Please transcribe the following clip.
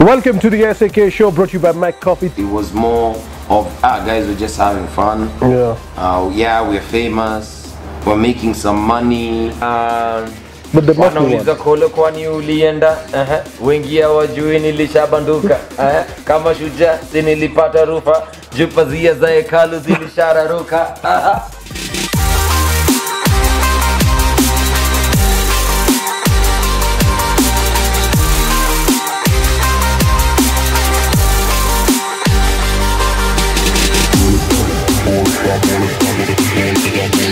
Welcome to the SAK show brought to you by MacCoffee. It was more of ah guys we're just having fun. Yeah. Uh, yeah, we're famous. We're making some money. Ah, But the money wanauliza Collo kwani ulienda wengi hawajui nilishabanduka kama shujaa si nilipata rufa juu pazia za hekalu zilishararuka Aha. Yeah.